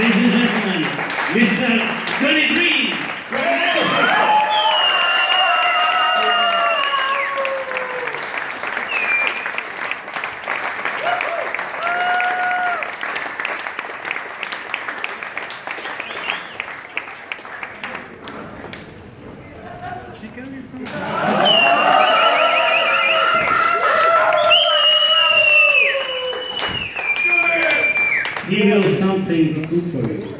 Ladies and gentlemen, Mr. Tony Green. He will some something good for you.